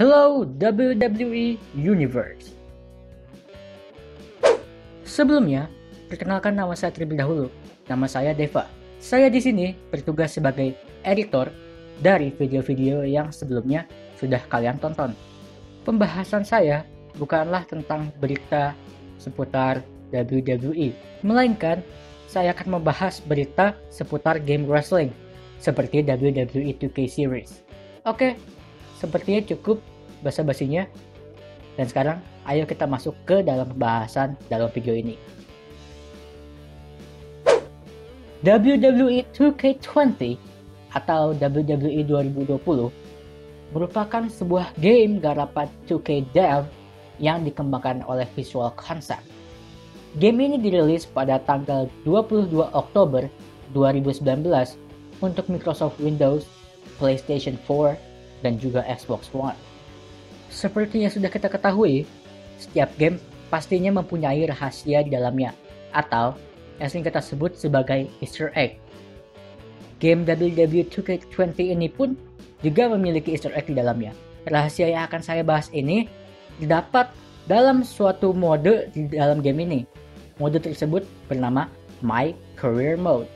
Hello WWE Universe. Sebelumnya, perkenalkan nama saya terlebih dahulu. Nama saya Deva. Saya di sini bertugas sebagai editor dari video-video yang sebelumnya sudah kalian tonton. Pembahasan saya bukanlah tentang berita seputar WWE, melainkan saya akan membahas berita seputar game wrestling seperti WWE 2K Series. Oke, sepertinya cukup basa-basinya. Dan sekarang ayo kita masuk ke dalam pembahasan dalam video ini. WWE 2K20 atau WWE 2020 merupakan sebuah game garapan 2K Dev yang dikembangkan oleh Visual Concept. Game ini dirilis pada tanggal 22 Oktober 2019 untuk Microsoft Windows, PlayStation 4, dan juga Xbox One. Seperti yang sudah kita ketahui, setiap game pastinya mempunyai rahasia di dalamnya, atau yang sering kita sebut sebagai Easter egg. Game WWE 2K20 ini pun juga memiliki Easter egg di dalamnya. Rahasia yang akan saya bahas ini didapat dalam suatu mode di dalam game ini. Mode tersebut bernama My Career Mode.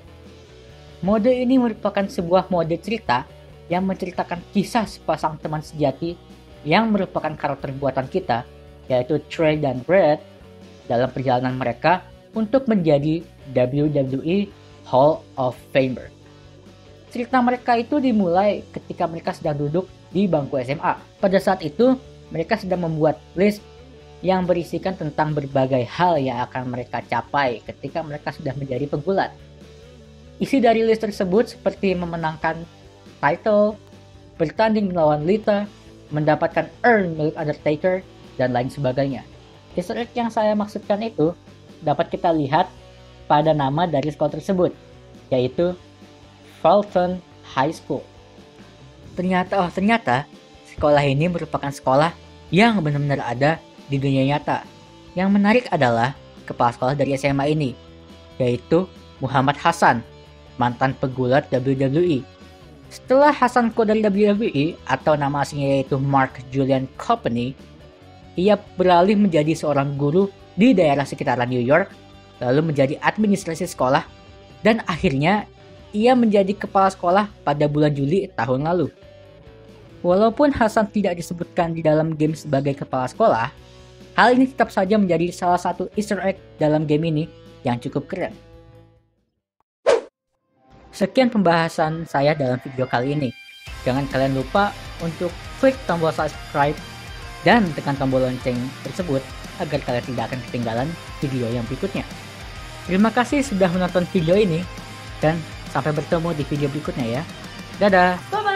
Mode ini merupakan sebuah mode cerita yang menceritakan kisah sepasang teman sejati yang merupakan karakter buatan kita, yaitu Trey dan Brad, dalam perjalanan mereka untuk menjadi WWE Hall of Famer. Cerita mereka itu dimulai ketika mereka sedang duduk di bangku SMA. Pada saat itu, mereka sedang membuat list yang berisikan tentang berbagai hal yang akan mereka capai ketika mereka sudah menjadi pegulat. Isi dari list tersebut seperti memenangkan title, bertanding melawan Lita, mendapatkan earn milik Undertaker, dan lain sebagainya. Easter egg yang saya maksudkan itu dapat kita lihat pada nama dari sekolah tersebut, yaitu Fulton High School. Ternyata, oh ternyata, sekolah ini merupakan sekolah yang benar-benar ada di dunia nyata. Yang menarik adalah kepala sekolah dari SMA ini, yaitu Muhammad Hasan, mantan pegulat WWE. Setelah Hasan keluar dari WWE atau nama aslinya yaitu Mark Julian Company, ia beralih menjadi seorang guru di daerah sekitaran New York, lalu menjadi administrasi sekolah, dan akhirnya ia menjadi kepala sekolah pada bulan Juli tahun lalu. Walaupun Hasan tidak disebutkan di dalam game sebagai kepala sekolah, hal ini tetap saja menjadi salah satu easter egg dalam game ini yang cukup keren. Sekian pembahasan saya dalam video kali ini. Jangan kalian lupa untuk klik tombol subscribe dan tekan tombol lonceng tersebut agar kalian tidak akan ketinggalan video yang berikutnya. Terima kasih sudah menonton video ini dan Sampai bertemu di video berikutnya ya. Dadah. Bye bye.